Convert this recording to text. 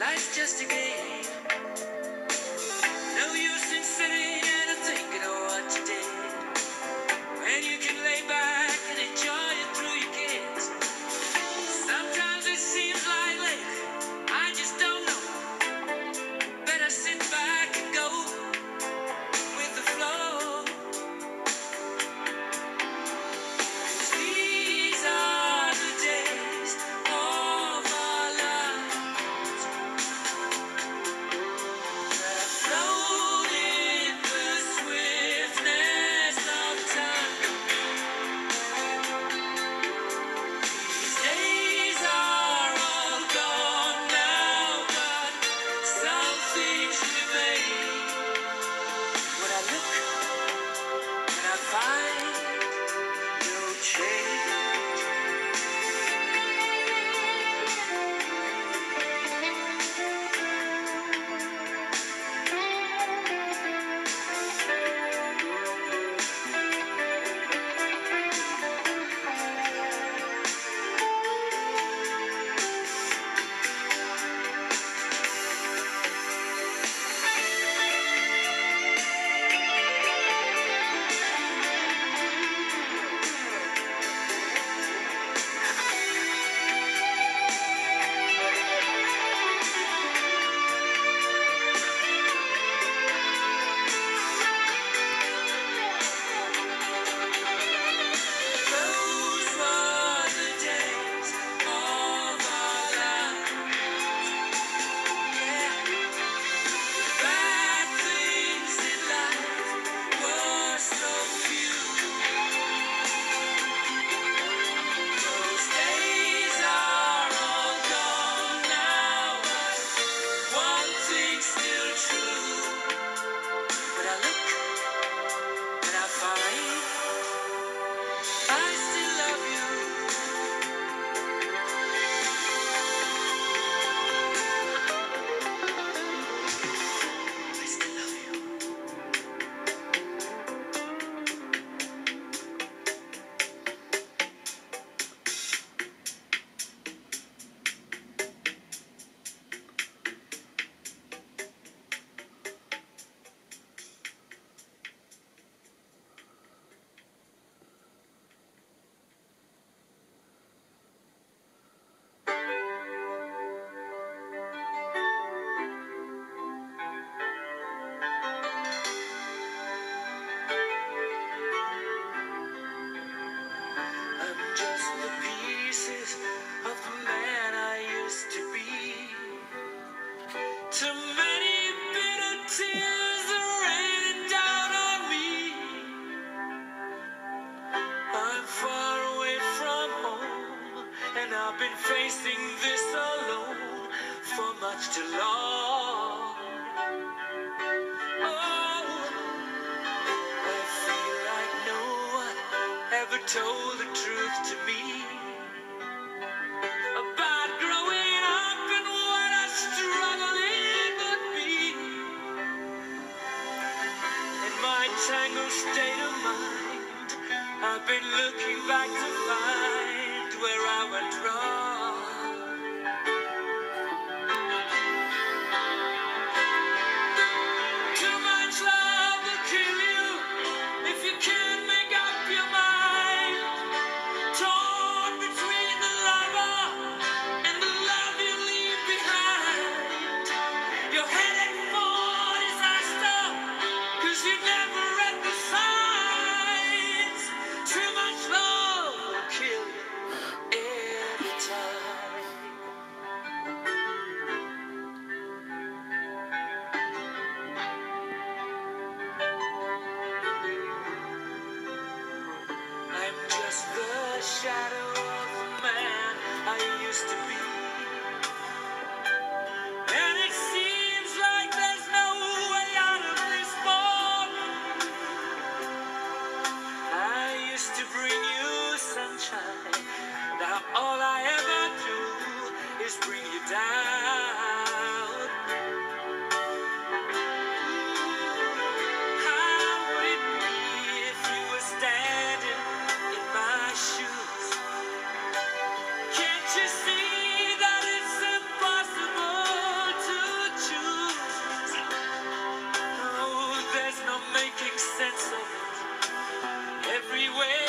Life's just a game. No use in sitting. facing this alone for much too long. Oh, I feel like no one ever told the truth to me. About growing up and what a struggle it would be. In my tangled state of mind, I've been looking back to find where I went wrong. way.